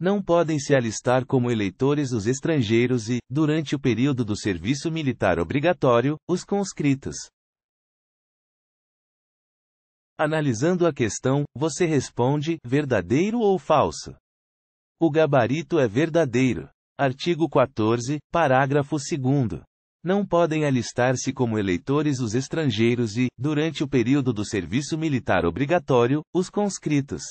Não podem se alistar como eleitores os estrangeiros e, durante o período do serviço militar obrigatório, os conscritos. Analisando a questão, você responde: verdadeiro ou falso? O gabarito é verdadeiro. Artigo 14, parágrafo 2. Não podem alistar-se como eleitores os estrangeiros e, durante o período do serviço militar obrigatório, os conscritos.